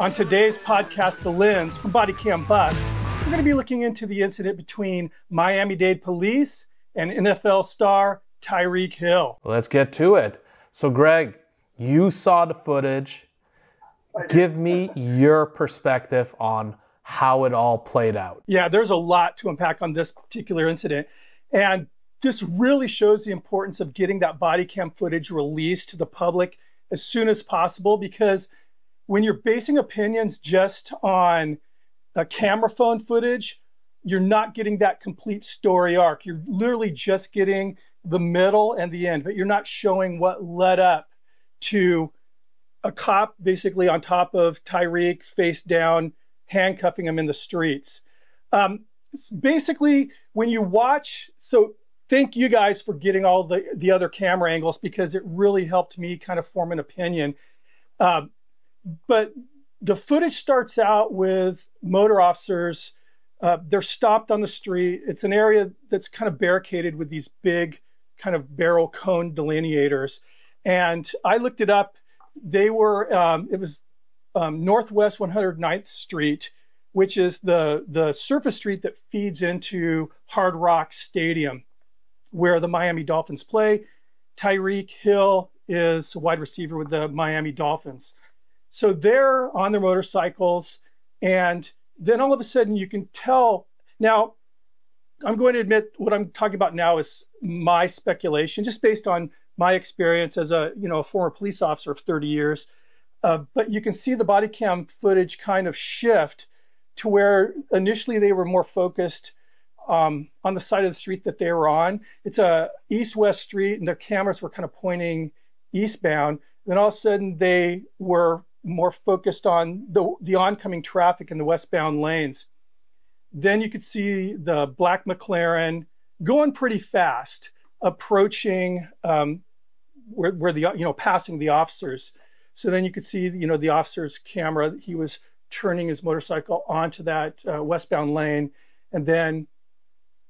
On today's podcast, The Lens from Body Cam Bust, we're going to be looking into the incident between Miami Dade police and NFL star Tyreek Hill. Let's get to it. So, Greg, you saw the footage. Give me your perspective on how it all played out. Yeah, there's a lot to unpack on this particular incident. And this really shows the importance of getting that body cam footage released to the public as soon as possible because when you're basing opinions just on a camera phone footage, you're not getting that complete story arc. You're literally just getting the middle and the end, but you're not showing what led up to a cop basically on top of Tyreek, face down, handcuffing him in the streets. Um, basically, when you watch, so thank you guys for getting all the, the other camera angles because it really helped me kind of form an opinion. Um, but the footage starts out with motor officers. Uh, they're stopped on the street. It's an area that's kind of barricaded with these big kind of barrel cone delineators. And I looked it up. They were, um, it was um, Northwest 109th Street, which is the, the surface street that feeds into Hard Rock Stadium, where the Miami Dolphins play. Tyreek Hill is a wide receiver with the Miami Dolphins. So they're on their motorcycles, and then all of a sudden you can tell. Now, I'm going to admit what I'm talking about now is my speculation, just based on my experience as a you know a former police officer of 30 years. Uh, but you can see the body cam footage kind of shift to where initially they were more focused um, on the side of the street that they were on. It's a east-west street, and their cameras were kind of pointing eastbound. Then all of a sudden they were more focused on the, the oncoming traffic in the westbound lanes. Then you could see the black McLaren going pretty fast, approaching um, where, where, the, you know, passing the officers. So then you could see, you know, the officer's camera. He was turning his motorcycle onto that uh, westbound lane and then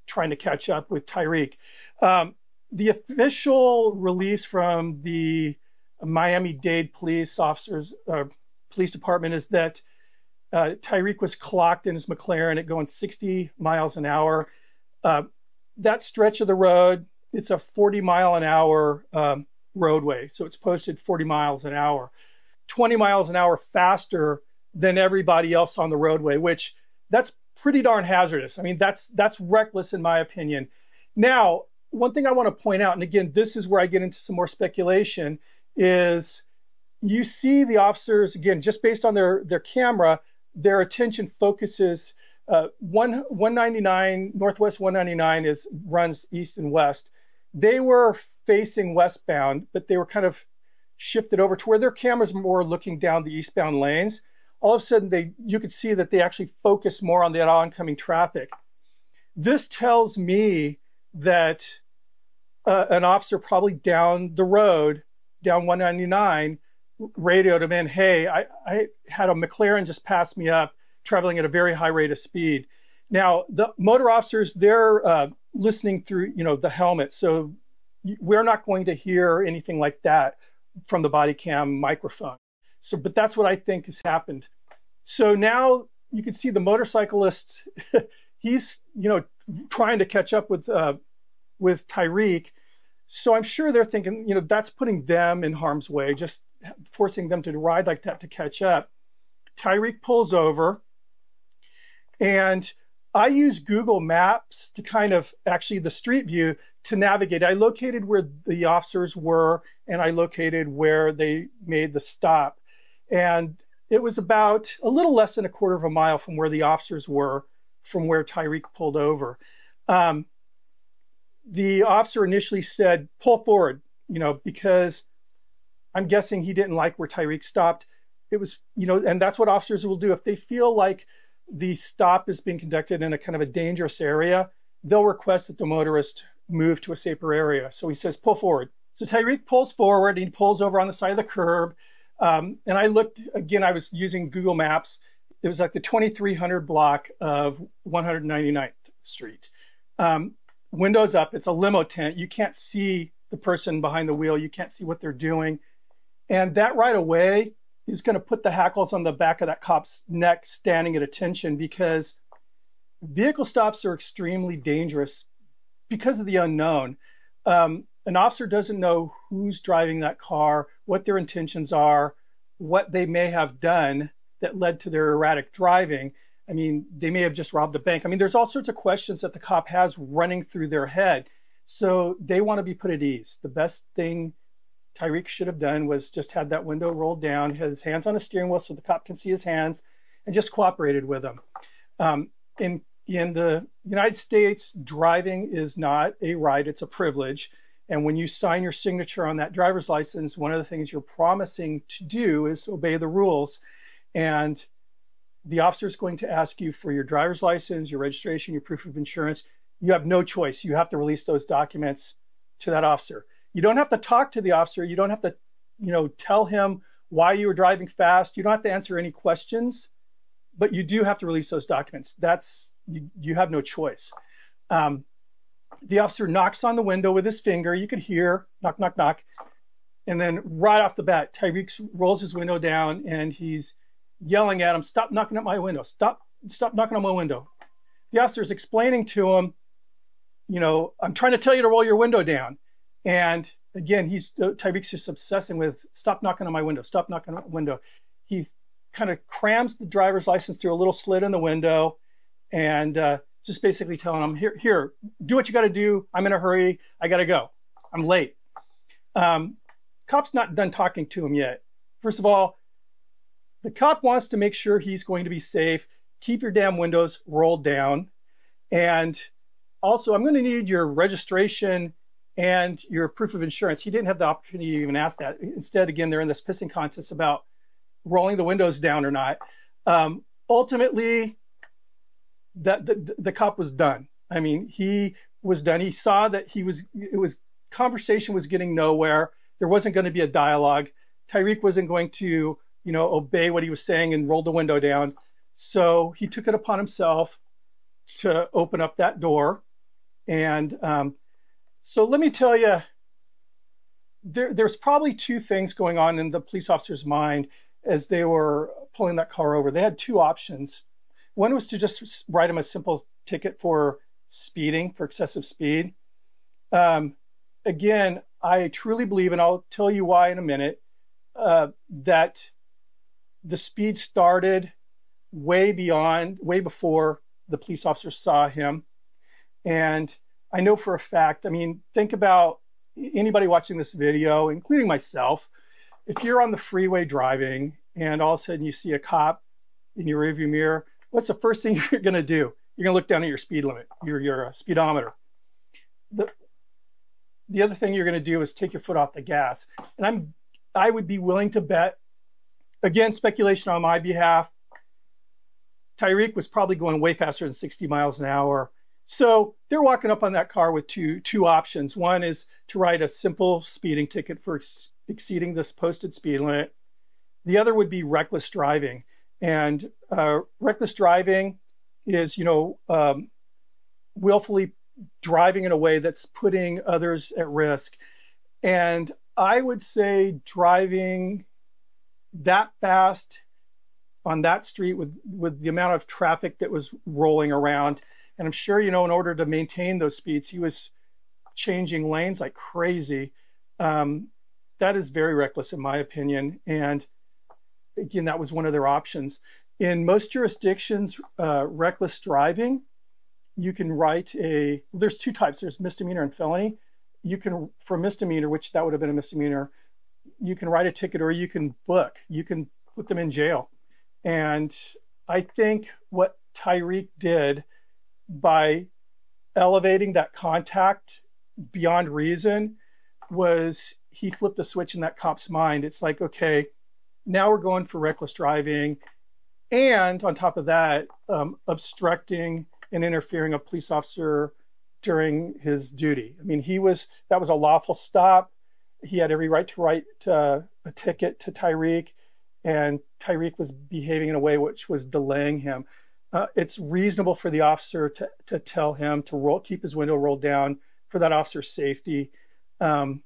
trying to catch up with Tyreek. Um, the official release from the Miami Dade police officers, uh, police department is that uh, Tyreek was clocked in his McLaren at going 60 miles an hour. Uh, that stretch of the road, it's a 40 mile an hour um, roadway, so it's posted 40 miles an hour, 20 miles an hour faster than everybody else on the roadway, which that's pretty darn hazardous. I mean, that's that's reckless in my opinion. Now, one thing I want to point out, and again, this is where I get into some more speculation, is you see the officers again just based on their their camera their attention focuses uh, one 199 northwest 199 is runs east and west. They were facing westbound but they were kind of shifted over to where their cameras were looking down the eastbound lanes. All of a sudden they you could see that they actually focused more on that oncoming traffic. This tells me that uh, an officer probably down the road down 199 radioed him in, hey, I, I had a McLaren just pass me up traveling at a very high rate of speed. Now, the motor officers, they're uh, listening through, you know, the helmet. So we're not going to hear anything like that from the body cam microphone. So, but that's what I think has happened. So now you can see the motorcyclist, he's, you know, trying to catch up with, uh, with Tyreek. So I'm sure they're thinking, you know, that's putting them in harm's way, just forcing them to ride like that to catch up. Tyreek pulls over, and I use Google Maps to kind of actually the street view to navigate. I located where the officers were, and I located where they made the stop. And it was about a little less than a quarter of a mile from where the officers were, from where Tyreek pulled over. Um, the officer initially said, pull forward, you know, because I'm guessing he didn't like where Tyreek stopped. It was, you know, and that's what officers will do. If they feel like the stop is being conducted in a kind of a dangerous area, they'll request that the motorist move to a safer area. So he says, pull forward. So Tyreek pulls forward and he pulls over on the side of the curb. Um, and I looked, again, I was using Google Maps. It was like the 2300 block of 199th Street. Um, windows up. It's a limo tint. You can't see the person behind the wheel. You can't see what they're doing. And that right away is going to put the hackles on the back of that cop's neck standing at attention because vehicle stops are extremely dangerous because of the unknown. Um, an officer doesn't know who's driving that car, what their intentions are, what they may have done that led to their erratic driving. I mean, they may have just robbed a bank. I mean, there's all sorts of questions that the cop has running through their head. So they want to be put at ease. The best thing Tyreek should have done was just had that window rolled down, his hands on the steering wheel so the cop can see his hands, and just cooperated with him. Um, in in the United States, driving is not a right; it's a privilege. And when you sign your signature on that driver's license, one of the things you're promising to do is obey the rules. And the officer is going to ask you for your driver's license, your registration, your proof of insurance. You have no choice. You have to release those documents to that officer. You don't have to talk to the officer. You don't have to, you know, tell him why you were driving fast. You don't have to answer any questions, but you do have to release those documents. That's you, you have no choice. Um, the officer knocks on the window with his finger. You could hear knock, knock, knock. And then right off the bat, Tyreek rolls his window down and he's yelling at him, Stop knocking at my window. Stop, stop knocking on my window. The officer is explaining to him, You know, I'm trying to tell you to roll your window down. And again, he's uh, Tyreek's just obsessing with stop knocking on my window, stop knocking on my window. He kind of crams the driver's license through a little slit in the window and uh, just basically telling him, here, here, do what you got to do. I'm in a hurry. I got to go. I'm late. Um, cop's not done talking to him yet. First of all, the cop wants to make sure he's going to be safe. Keep your damn windows rolled down. And also, I'm going to need your registration and your proof of insurance. He didn't have the opportunity to even ask that. Instead, again, they're in this pissing contest about rolling the windows down or not. Um, ultimately, that the, the cop was done. I mean, he was done. He saw that he was it was conversation was getting nowhere. There wasn't going to be a dialogue. Tyreek wasn't going to you know obey what he was saying and roll the window down. So he took it upon himself to open up that door. And um, so let me tell you, there, there's probably two things going on in the police officer's mind as they were pulling that car over. They had two options. One was to just write him a simple ticket for speeding, for excessive speed. Um, again, I truly believe, and I'll tell you why in a minute, uh, that the speed started way beyond, way before the police officer saw him. And I know for a fact, I mean, think about anybody watching this video, including myself. If you're on the freeway driving and all of a sudden you see a cop in your rearview mirror, what's the first thing you're going to do? You're going to look down at your speed limit, your, your uh, speedometer. The, the other thing you're going to do is take your foot off the gas. And I'm, I would be willing to bet, again, speculation on my behalf, Tyreek was probably going way faster than 60 miles an hour. So they're walking up on that car with two, two options. One is to write a simple speeding ticket for ex exceeding this posted speed limit. The other would be reckless driving. And uh, reckless driving is, you know, um, willfully driving in a way that's putting others at risk. And I would say driving that fast on that street with, with the amount of traffic that was rolling around. And I'm sure, you know, in order to maintain those speeds, he was changing lanes like crazy. Um, that is very reckless, in my opinion. And again, that was one of their options. In most jurisdictions, uh, reckless driving, you can write a, there's two types, there's misdemeanor and felony. You can, for misdemeanor, which that would have been a misdemeanor, you can write a ticket or you can book, you can put them in jail. And I think what Tyreek did by elevating that contact beyond reason was he flipped the switch in that cop's mind. It's like, okay, now we're going for reckless driving. And on top of that, um, obstructing and interfering a police officer during his duty. I mean, he was, that was a lawful stop. He had every right to write uh, a ticket to Tyreek, and Tyreek was behaving in a way which was delaying him. Uh, it's reasonable for the officer to, to tell him to roll, keep his window rolled down for that officer's safety. Um,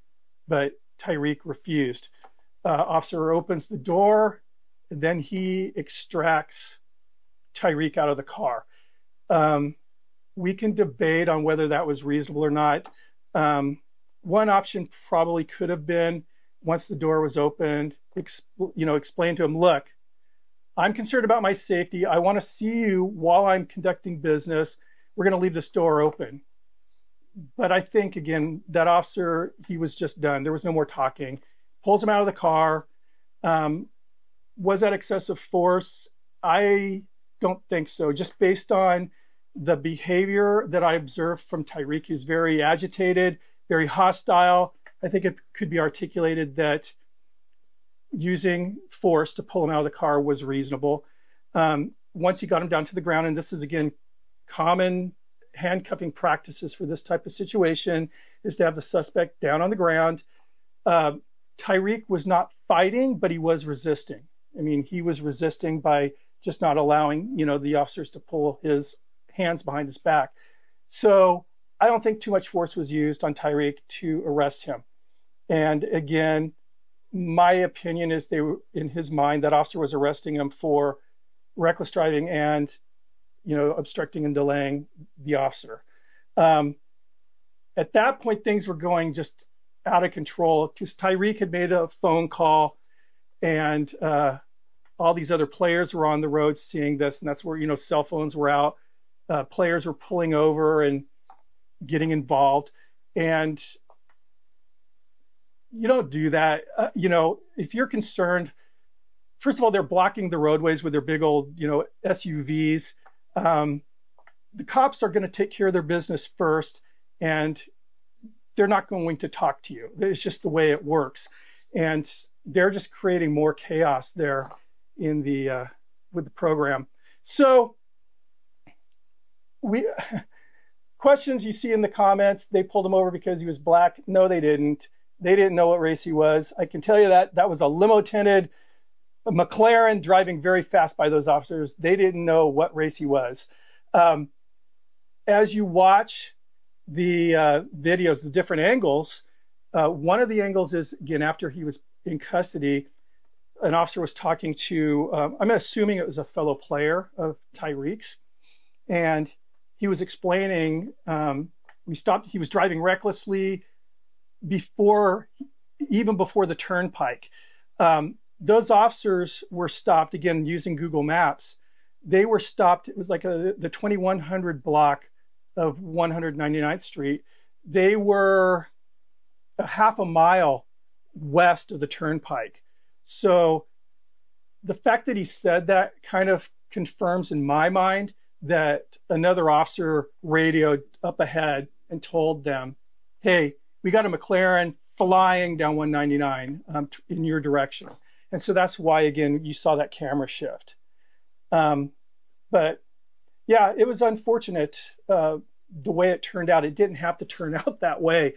but Tyreek refused. Uh, officer opens the door. then he extracts Tyreek out of the car. Um, we can debate on whether that was reasonable or not. Um, one option probably could have been once the door was opened, you know, explain to him, look, I'm concerned about my safety. I want to see you while I'm conducting business. We're going to leave this door open. But I think again, that officer, he was just done. There was no more talking. Pulls him out of the car. Um, was that excessive force? I don't think so. Just based on the behavior that I observed from Tyreek, he's very agitated, very hostile. I think it could be articulated that using force to pull him out of the car was reasonable. Um, once he got him down to the ground, and this is again common handcuffing practices for this type of situation, is to have the suspect down on the ground. Uh, Tyreek was not fighting, but he was resisting. I mean, he was resisting by just not allowing, you know, the officers to pull his hands behind his back. So I don't think too much force was used on Tyreek to arrest him. And again, my opinion is they were in his mind that officer was arresting him for reckless driving and, you know, obstructing and delaying the officer. Um, at that point, things were going just out of control because Tyreek had made a phone call and uh, all these other players were on the road seeing this, and that's where you know cell phones were out. Uh, players were pulling over and getting involved, and you don't do that. Uh, you know, if you're concerned, first of all, they're blocking the roadways with their big old you know SUVs. Um, the cops are going to take care of their business first, and they're not going to talk to you. It's just the way it works, and they're just creating more chaos there in the uh, with the program. So we questions you see in the comments. They pulled him over because he was black. No, they didn't. They didn't know what race he was. I can tell you that that was a limo tinted McLaren driving very fast by those officers. They didn't know what race he was. Um, as you watch the uh, videos, the different angles, uh, one of the angles is again after he was in custody an officer was talking to, um, I'm assuming it was a fellow player of Tyreek's, and he was explaining, um, we stopped, he was driving recklessly before, even before the turnpike. Um, those officers were stopped, again, using Google Maps. They were stopped, it was like a, the 2100 block of 199th Street. They were a half a mile west of the turnpike. So the fact that he said that kind of confirms in my mind that another officer radioed up ahead and told them, hey, we got a McLaren flying down 199 um, in your direction. And so that's why, again, you saw that camera shift. Um, but yeah, it was unfortunate uh, the way it turned out. It didn't have to turn out that way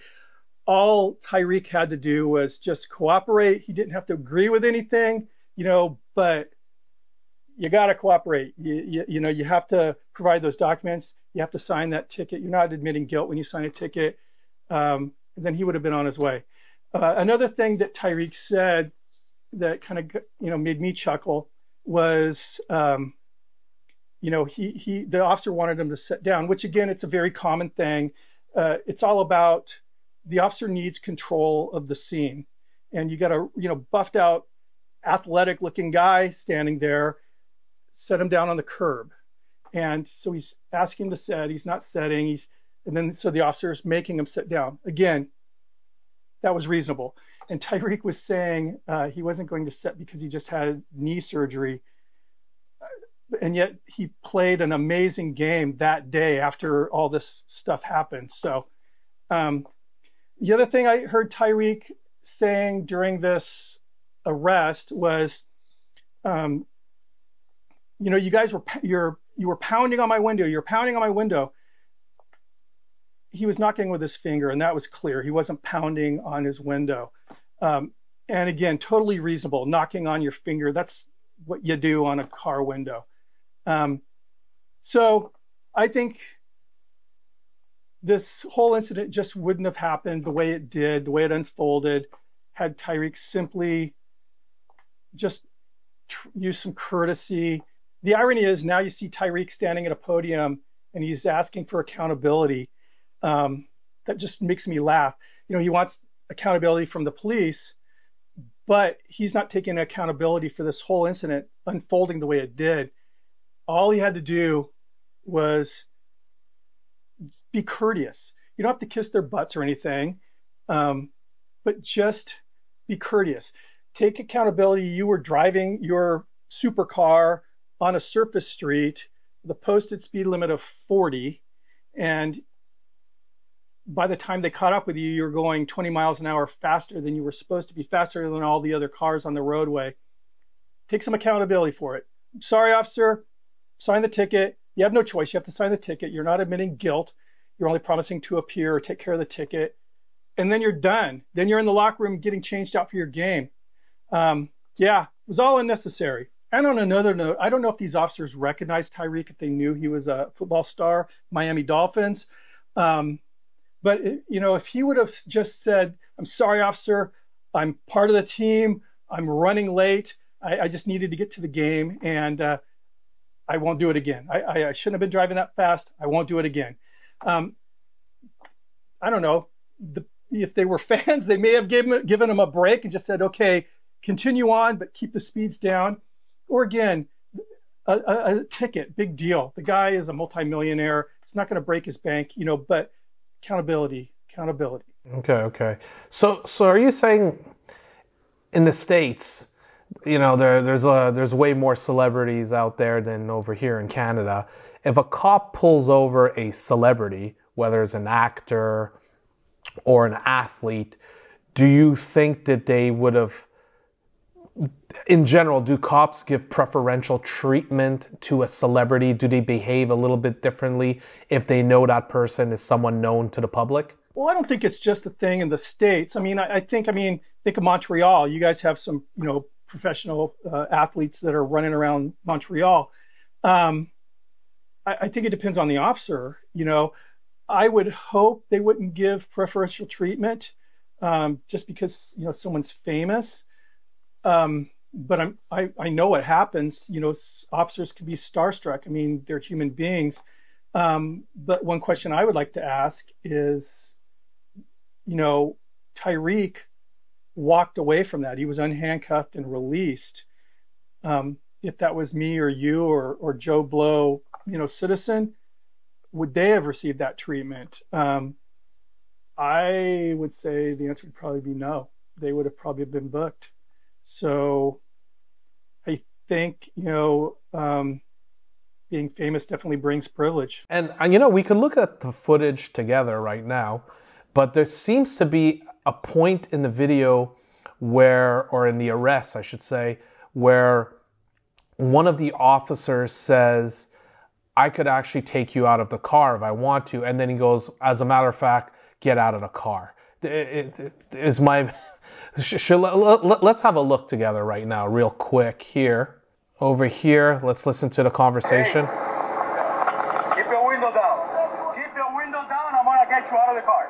all Tyreek had to do was just cooperate. He didn't have to agree with anything, you know, but you got to cooperate. You, you, you, know, you have to provide those documents. You have to sign that ticket. You're not admitting guilt when you sign a ticket. Um, and then he would have been on his way. Uh, another thing that Tyreek said that kind of, you know, made me chuckle was, um, you know, he, he, the officer wanted him to sit down, which again, it's a very common thing. Uh, it's all about the officer needs control of the scene. And you got a, you know, buffed out, athletic looking guy standing there, set him down on the curb. And so he's asking him to set, he's not setting, he's, and then so the officer is making him sit down. Again, that was reasonable. And Tyreek was saying uh, he wasn't going to set because he just had knee surgery. And yet he played an amazing game that day after all this stuff happened. So, um, the other thing I heard Tyreek saying during this arrest was, um, you know, you guys were you're you were pounding on my window. You're pounding on my window. He was knocking with his finger, and that was clear. He wasn't pounding on his window. Um, and again, totally reasonable. Knocking on your finger. That's what you do on a car window. Um, so I think this whole incident just wouldn't have happened the way it did, the way it unfolded, had Tyreek simply just tr- use some courtesy. The irony is now you see Tyreek standing at a podium and he's asking for accountability. Um, that just makes me laugh. You know, he wants accountability from the police, but he's not taking accountability for this whole incident unfolding the way it did. All he had to do was be courteous. You don't have to kiss their butts or anything, um, but just be courteous. Take accountability. You were driving your supercar on a surface street, the posted speed limit of 40, and by the time they caught up with you, you're going 20 miles an hour faster than you were supposed to be, faster than all the other cars on the roadway. Take some accountability for it. Sorry, officer, sign the ticket. You have no choice. You have to sign the ticket. You're not admitting guilt. You're only promising to appear or take care of the ticket. And then you're done. Then you're in the locker room getting changed out for your game. Um, yeah, it was all unnecessary. And on another note, I don't know if these officers recognized Tyreek if they knew he was a football star, Miami Dolphins. Um, but you know, if he would have just said, "I'm sorry, officer, I'm part of the team. I'm running late. I, I just needed to get to the game, and uh, I won't do it again. I, I, I, shouldn't have been driving that fast. I won't do it again." Um, I don't know. The, if they were fans, they may have given given him a break and just said, "Okay, continue on, but keep the speeds down." Or again, a, a, a ticket, big deal. The guy is a multimillionaire. It's not going to break his bank, you know, but accountability, accountability. Okay, okay. So, so are you saying in the states, you know, there, there's a, there's way more celebrities out there than over here in Canada. If a cop pulls over a celebrity, whether it's an actor or an athlete, do you think that they would have in general, do cops give preferential treatment to a celebrity? Do they behave a little bit differently if they know that person is someone known to the public? Well, I don't think it's just a thing in the states. I mean, I, I think, I mean, think of Montreal. You guys have some, you know, professional uh, athletes that are running around Montreal. Um, I, I think it depends on the officer. You know, I would hope they wouldn't give preferential treatment um, just because you know someone's famous. Um, but I'm, I, I know what happens. You know, officers can be starstruck. I mean, they're human beings. Um, but one question I would like to ask is, you know, Tyreek walked away from that. He was unhandcuffed and released. Um, if that was me or you or, or Joe Blow, you know, citizen, would they have received that treatment? Um, I would say the answer would probably be no. They would have probably been booked. So I think, you know, um, being famous definitely brings privilege. And, and, you know, we could look at the footage together right now, but there seems to be a point in the video where, or in the arrest, I should say, where one of the officers says, I could actually take you out of the car if I want to. And then he goes, as a matter of fact, get out of the car. It, it, it is my let's have a look together right now, real quick here. Over here, let's listen to the conversation. Hey, keep your window down. Keep your window down. I'm gonna get you out of the car.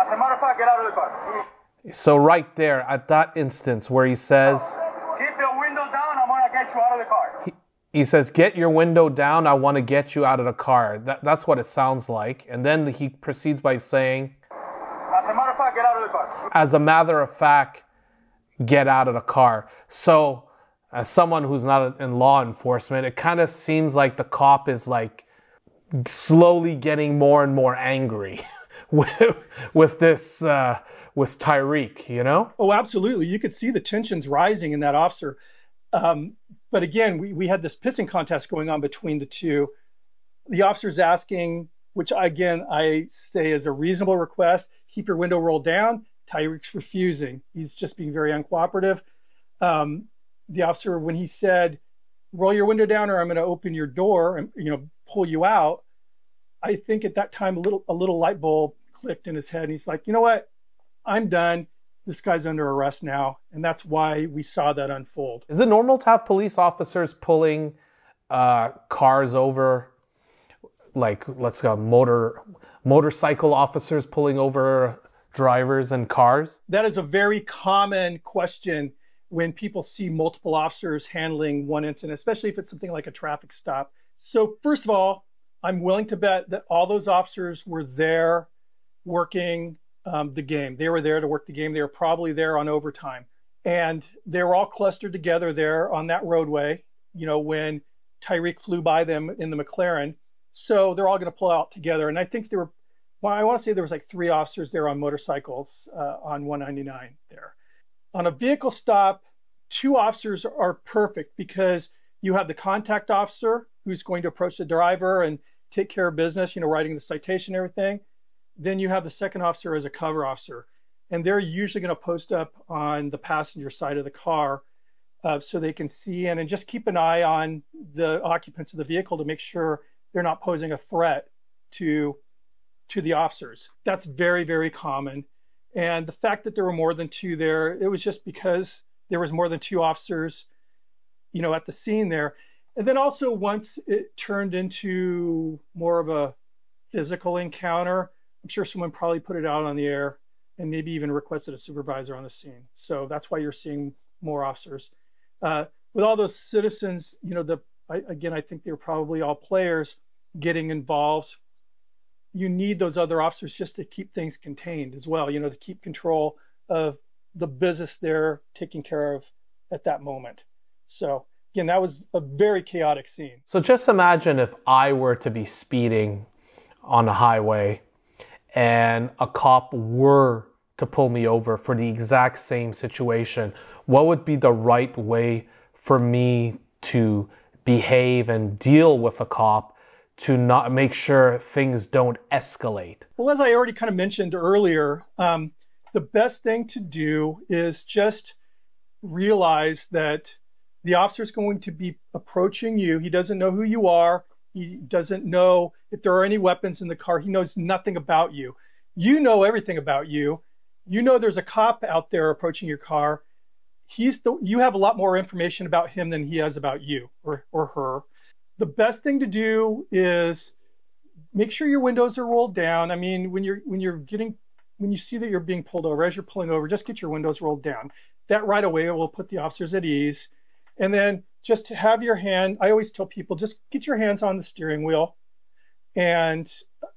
As a matter of fact, get out of the car. So right there, at that instance where he says, "Keep your window down. I'm gonna get you out of the car." He, he says, "Get your window down. I want to get you out of the car." That, that's what it sounds like. And then he proceeds by saying, as a matter of fact, get out of the car. As a matter of fact, get out of the car. So, as someone who's not in law enforcement, it kind of seems like the cop is like slowly getting more and more angry with, with this uh, with Tyreek. You know? Oh, absolutely. You could see the tensions rising in that officer. Um, but again, we, we had this pissing contest going on between the two. The officer's asking which again I say is a reasonable request. Keep your window rolled down. Tyreek's refusing. He's just being very uncooperative. Um, the officer, when he said, "Roll your window down, or I'm going to open your door and you know pull you out," I think at that time a little a little light bulb clicked in his head, and he's like, "You know what? I'm done. This guy's under arrest now," and that's why we saw that unfold. Is it normal to have police officers pulling uh, cars over like let's go motor motorcycle officers pulling over drivers and cars? That is a very common question when people see multiple officers handling one incident, especially if it's something like a traffic stop. So, first of all, I'm willing to bet that all those officers were there working um, the game. They were there to work the game. They were probably there on overtime. And they were all clustered together there on that roadway, you know, when Tyreek flew by them in the McLaren. So they're all going to pull out together. And I think there were, well, I want to say there was like three officers there on motorcycles uh, on 199 there. On a vehicle stop, two officers are perfect because you have the contact officer who's going to approach the driver and take care of business, you know, writing the citation, everything. Then you have the second officer as a cover officer, and they're usually going to post up on the passenger side of the car uh, so they can see in and just keep an eye on the occupants of the vehicle to make sure they're not posing a threat to to the officers. That's very very common, and the fact that there were more than two there, it was just because there was more than two officers, you know, at the scene there. And then also once it turned into more of a physical encounter, I'm sure someone probably put it out on the air and maybe even requested a supervisor on the scene. So that's why you're seeing more officers. Uh, with all those citizens, you know, the I, again, I think they're probably all players getting involved. You need those other officers just to keep things contained as well, you know, to keep control of the business they're taking care of at that moment. So again, that was a very chaotic scene. So just imagine if I were to be speeding on a highway and a cop were to pull me over for the exact same situation, what would be the right way for me to behave and deal with a cop to not make sure things don't escalate? Well, as I already kind of mentioned earlier, um, the best thing to do is just realize that the officer is going to be approaching you. He doesn't know who you are. He doesn't know if there are any weapons in the car. He knows nothing about you. You know everything about you. You know there's a cop out there approaching your car. He's the, you have a lot more information about him than he has about you or, or her. The best thing to do is make sure your windows are rolled down. I mean, when you're when you're getting when you see that you're being pulled over, as you're pulling over, just get your windows rolled down. That right away will put the officers at ease. And then just have your hand, I always tell people, just get your hands on the steering wheel. And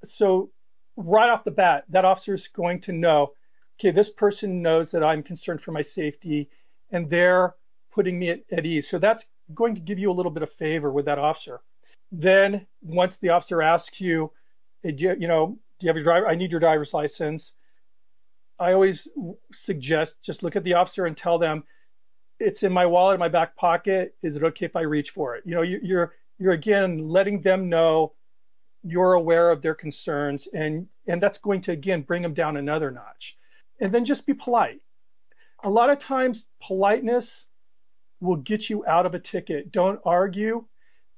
so right off the bat, that officer is going to know, okay, this person knows that I'm concerned for my safety and they're putting me at, at ease. So that's going to give you a little bit of favor with that officer. Then once the officer asks you, you, you know, do you have your driver? I need your driver's license. I always suggest just look at the officer and tell them, it's in my wallet in my back pocket. Is it okay if I reach for it? You know, you, you're you're again letting them know you're aware of their concerns, and and that's going to again bring them down another notch. And then just be polite. A lot of times, politeness will get you out of a ticket. Don't argue,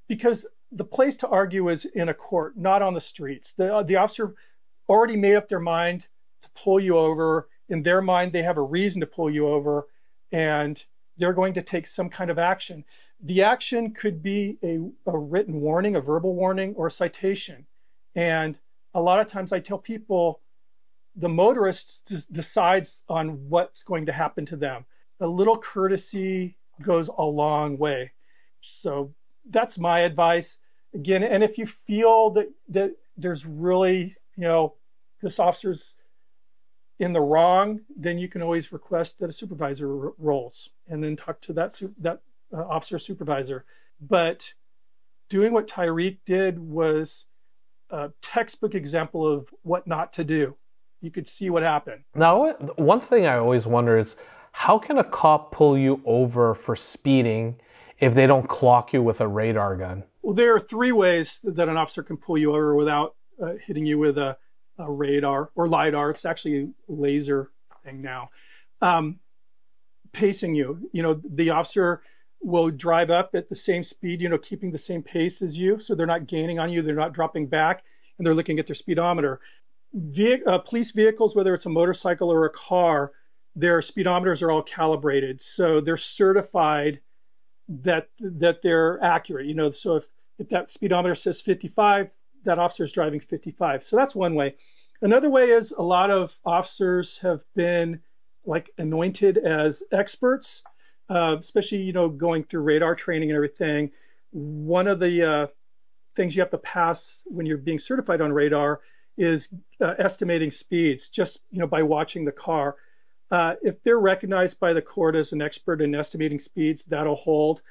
because the place to argue is in a court, not on the streets. The uh, the officer already made up their mind to pull you over. In their mind, they have a reason to pull you over, and they're going to take some kind of action. The action could be a, a written warning, a verbal warning, or a citation. And a lot of times I tell people the motorist decides on what's going to happen to them. A little courtesy goes a long way. So that's my advice. Again, and if you feel that that there's really, you know, this officer's in the wrong, then you can always request that a supervisor rolls and then talk to that that uh, officer supervisor. But doing what Tyreek did was a textbook example of what not to do. You could see what happened. Now, one thing I always wonder is how can a cop pull you over for speeding if they don't clock you with a radar gun? Well, there are three ways that an officer can pull you over without uh, hitting you with a a radar or lidar. It's actually a laser thing now. Um, pacing you, you know, the officer will drive up at the same speed, you know, keeping the same pace as you, so they're not gaining on you, they're not dropping back, and they're looking at their speedometer. Ve- uh, police vehicles, whether it's a motorcycle or a car, their speedometers are all calibrated, so they're certified that that they're accurate. You know, so if if that speedometer says 55, that officer is driving 55. So that's one way. Another way is a lot of officers have been like anointed as experts. uh, especially you know going through radar training and everything. One of the uh, things you have to pass when you're being certified on radar is uh, estimating speeds, just you know by watching the car. Uh, if they're recognized by the court as an expert in estimating speeds, that'll hold.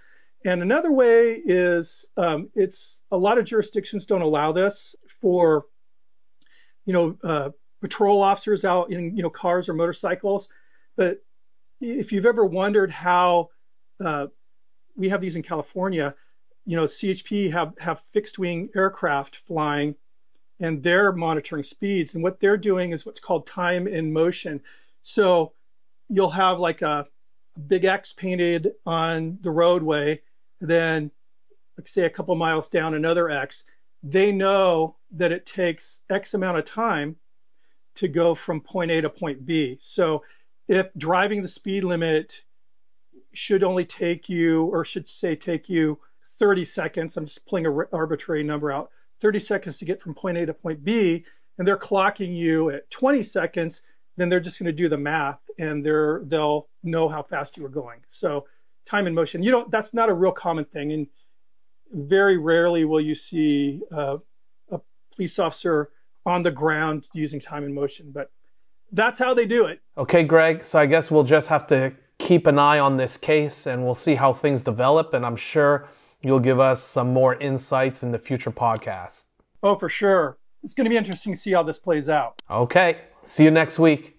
And another way is um, it's a lot of jurisdictions don't allow this for, you know, uh, patrol officers out in you know cars or motorcycles. But if you've ever wondered how uh, we have these in California, you know, CHP have have fixed wing aircraft flying, and they're monitoring speeds. And what they're doing is what's called time in motion. So you'll have like a, big X painted on the roadway then like say a couple miles down another X, they know that it takes X amount of time to go from point A to point B. So if driving the speed limit should only take you, or should say take you 30 seconds, I'm just pulling an arbitrary number out, 30 seconds to get from point A to point B, and they're clocking you at 20 seconds, then they're just going to do the math and they're they'll know how fast you were going. So time and motion. You don't. That's not a real common thing, and very rarely will you see uh, a police officer on the ground using time and motion. But that's how they do it. Okay, Greg. So I guess we'll just have to keep an eye on this case, and we'll see how things develop. And I'm sure you'll give us some more insights in the future podcast. Oh, for sure. It's going to be interesting to see how this plays out. Okay. See you next week.